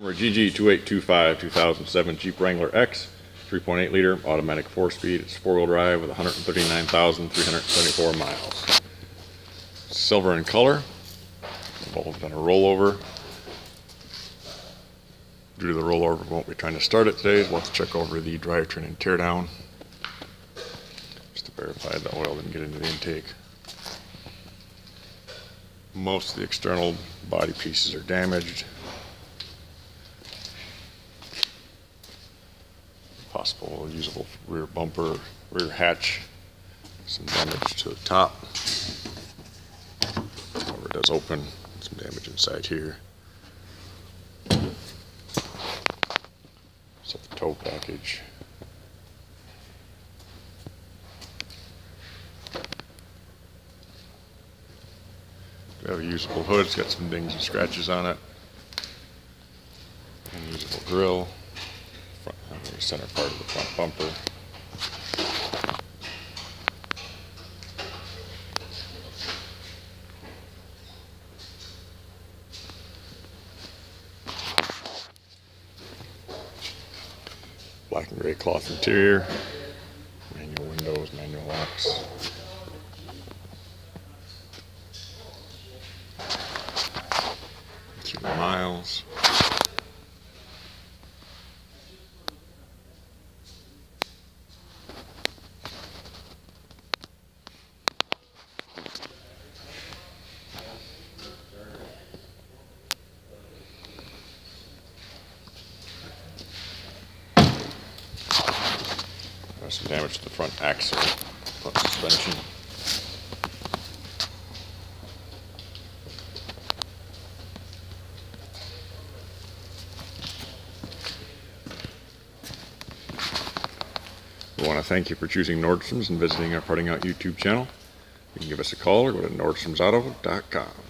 We're GG2825 2007 Jeep Wrangler X, 3.8 liter, automatic four speed. It's four wheel drive with 139,374 miles. Silver in color. Both done a rollover. Due to the rollover, we won't be trying to start it today. We'll check over the drivetrain and tear down. Just to verify the oil didn't get into the intake. Most of the external body pieces are damaged. Possible usable rear bumper, rear hatch, some damage to the top. It does open, some damage inside here. Set the tow package. We have a usable hood, it's got some dings and scratches on it. Unusable grill the center part of the front bumper. Black and gray cloth interior, manual windows, manual locks. Three miles. Some damage to the front axle, front suspension. We want to thank you for choosing Nordstrom's and visiting our Parting Out YouTube channel. You can give us a call or go to nordstromsauto.com.